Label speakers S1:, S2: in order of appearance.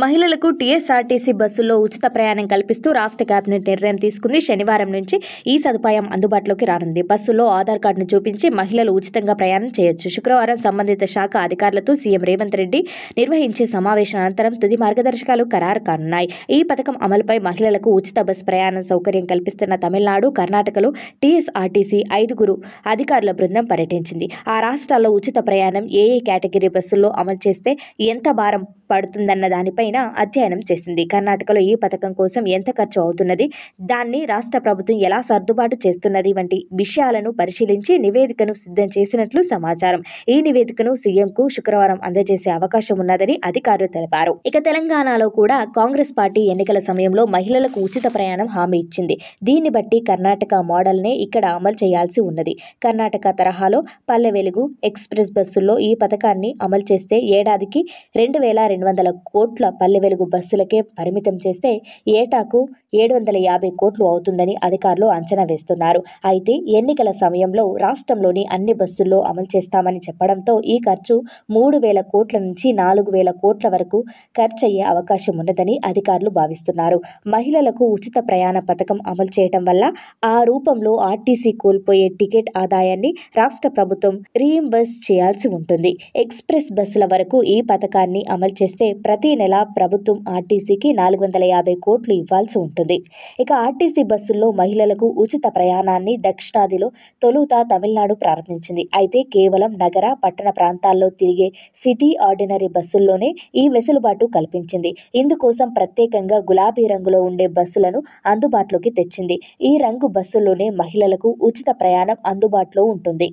S1: మహిళలకు టీఎస్ఆర్టీసీ బస్సుల్లో ఉచిత ప్రయాణం కల్పిస్తూ రాష్ట్ర కేబినెట్ నిర్ణయం తీసుకుంది. శనివారం నుంచి ఈ సదుపాయం అందుబాటులోకి రానుంది. బస్సులో ఆధార్ కార్డును చూపించి మహిళలు ఉచితంగా ప్రయాణం చేయొచ్చు. శుక్రవారం సంబంధిత శాఖ అధికారులతో సీఎం రేవంత్ రెడ్డి నిర్వహించే సమావేశం అనంతరం తుది మార్గదర్శకాలు ఖరారు కానున్నాయి. ఈ పథకం అమలుపై మహిళలకు ఉచిత బస్సు ప్రయాణ సౌకర్యం కల్పిస్తున్న తమిళనాడు కర్ణాటకలో టీఎస్ఆర్టీసీ ఐదుగురు అధికారుల బృందం పర్యటించింది. ఆ రాష్ట్రాల్లో ఉచిత ప్రయాణం ఏ ఏ కేటగిరీ బస్సుల్లో అమలు చేస్తే ఎంత భారం పడుతుందన్న దానిపైన అధ్యయనం చేసింది. కర్ణాటకలో ఈ పథకం కోసం ఎంత ఖర్చు అవుతున్నది? దాన్ని రాష్ట్ర ప్రభుత్వం ఎలా సర్దుబాటు చేస్తున్నది? వంటి విషయాలను పరిశీలించి నివేదికను సిద్ధం చేసినట్లు సమాచారం. ఈ నివేదికను సీఎంకు శుక్రవారం అందజేసే అవకాశం ఉన్నదని అధికారులు తెలిపారు. ఇక తెలంగాణలో కూడా కాంగ్రెస్ పార్టీ ఎన్నికల సమయంలో మహిళలకు ఉచిత ప్రయాణం హామీ ఇచ్చింది. దీన్ని బట్టి కర్ణాటక మోడల్నే ఇక్కడ అమలు చేయాల్సి ఉన్నది. కర్ణాటక తరహాలో పల్లె వెలుగు ఎక్స్ప్రెస్ బస్సుల్లో ఈ పథకాన్ని అమలు చేస్తే ఏడాదికి రెండు వేల రెండు రెండు వందల కోట్ల పల్లె వెలుగు బస్సులకే పరిమితం చేస్తే ఏటాకు ఏడు వందల యాభై కోట్లు అవుతుందని అధికారులు అంచనా వేస్తున్నారు. అయితే ఎన్నికల సమయంలో రాష్ట్రంలోని అన్ని బస్సుల్లో అమలు చేస్తామని చెప్పడంతో ఈ ఖర్చు మూడు వేల కోట్ల నుంచి నాలుగు వేల కోట్ల వరకు ఖర్చయ్యే అవకాశం ఉన్నదని అధికారులు భావిస్తున్నారు. మహిళలకు ఉచిత ప్రయాణ పథకం అమలు చేయటం వల్ల ఆ రూపంలో ఆర్టీసీ కోల్పోయే టికెట్ ఆదాయాన్ని రాష్ట్ర ప్రభుత్వం రీయింబర్స్ చేయాల్సి ఉంటుంది. ఎక్స్ప్రెస్ బస్సుల వరకు ఈ పథకాన్ని అమలు చేస్తే ప్రతి నెల ప్రభుత్వం ఆర్టీసీకి నాలుగు వందల యాభై కోట్లు ఇవ్వాల్సి ఉంటుంది. ఇక ఆర్టీసీ బస్సుల్లో మహిళలకు ఉచిత ప్రయాణాన్ని దక్షిణాదిలో తొలుత తమిళనాడు ప్రారంభించింది. అయితే కేవలం నగర పట్టణ ప్రాంతాల్లో తిరిగే సిటీ ఆర్డినరీ బస్సుల్లోనే ఈ వెసులుబాటు కల్పించింది. ఇందుకోసం ప్రత్యేకంగా గులాబీ రంగులో ఉండే బస్సులను అందుబాటులోకి తెచ్చింది. ఈ రంగు బస్సుల్లోనే మహిళలకు ఉచిత ప్రయాణం అందుబాటులో ఉంటుంది.